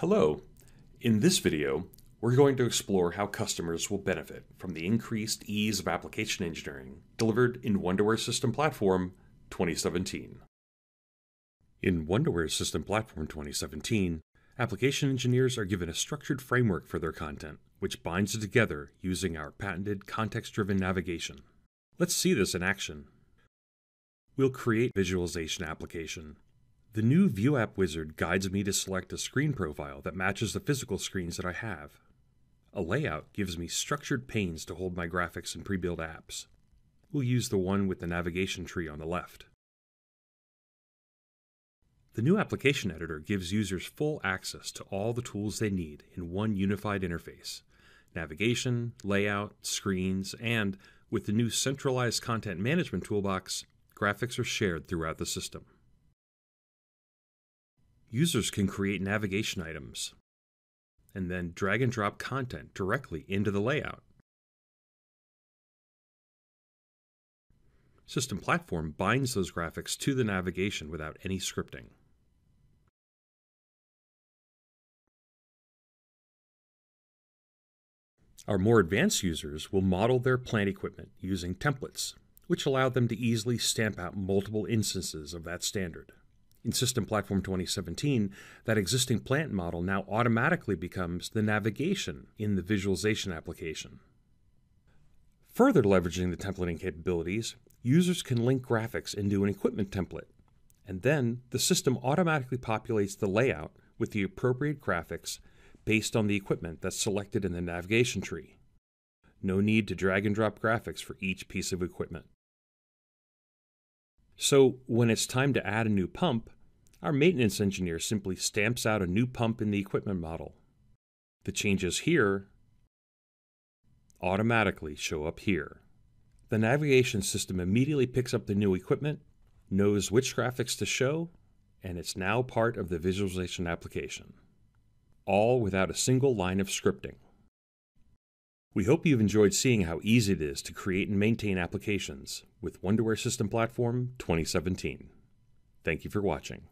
Hello. In this video, we're going to explore how customers will benefit from the increased ease of application engineering delivered in Wonderware System Platform 2017. In Wonderware System Platform 2017, application engineers are given a structured framework for their content, which binds it together using our patented context-driven navigation. Let's see this in action. We'll create visualization application the new View App Wizard guides me to select a screen profile that matches the physical screens that I have. A layout gives me structured panes to hold my graphics and pre-built apps. We'll use the one with the navigation tree on the left. The new application editor gives users full access to all the tools they need in one unified interface navigation, layout, screens, and with the new centralized content management toolbox, graphics are shared throughout the system. Users can create navigation items and then drag and drop content directly into the layout. System Platform binds those graphics to the navigation without any scripting. Our more advanced users will model their plant equipment using templates, which allow them to easily stamp out multiple instances of that standard in System Platform 2017, that existing plant model now automatically becomes the navigation in the visualization application. Further leveraging the templating capabilities, users can link graphics into an equipment template, and then the system automatically populates the layout with the appropriate graphics based on the equipment that's selected in the navigation tree. No need to drag and drop graphics for each piece of equipment. So, when it's time to add a new pump, our maintenance engineer simply stamps out a new pump in the equipment model. The changes here automatically show up here. The navigation system immediately picks up the new equipment, knows which graphics to show, and it's now part of the visualization application. All without a single line of scripting. We hope you've enjoyed seeing how easy it is to create and maintain applications with Wonderware System Platform 2017. Thank you for watching.